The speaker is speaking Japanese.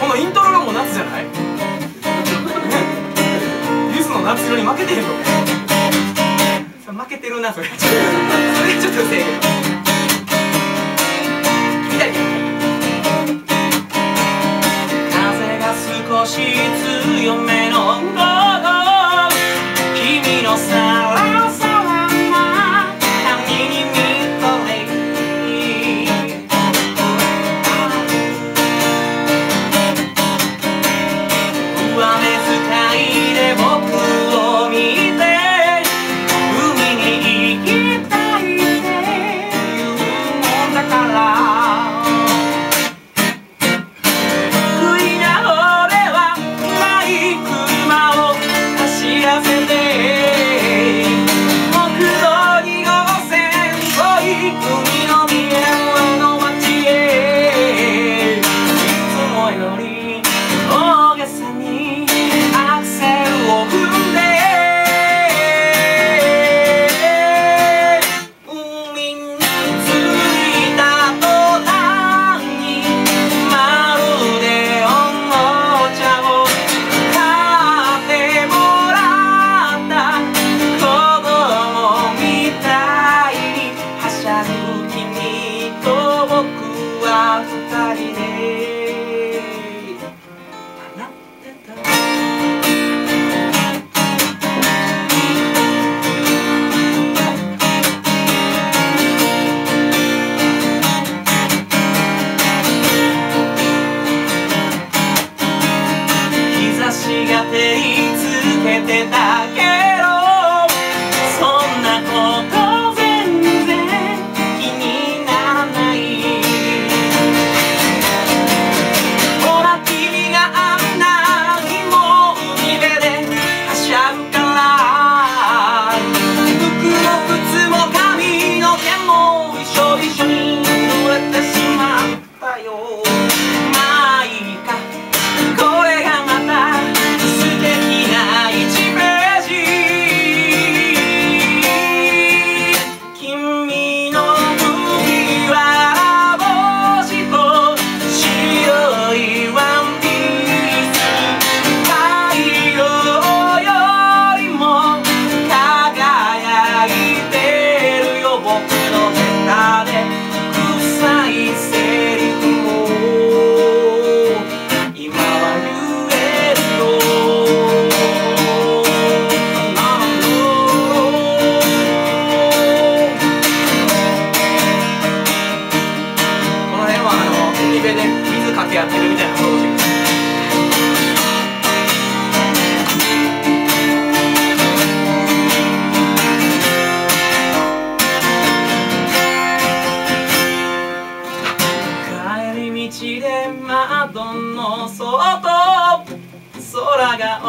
このイントロがもう夏じゃない？ユースの夏色に負けてへんの 負けてるなそれ。それちょっとせえより大げさにアクセルを踏んで海に着いた途端にまるでおもちゃを買ってもらった。子供みたいにはしゃぐ君と僕は二人で。やってるみたいな想像してく道で窓の外。空が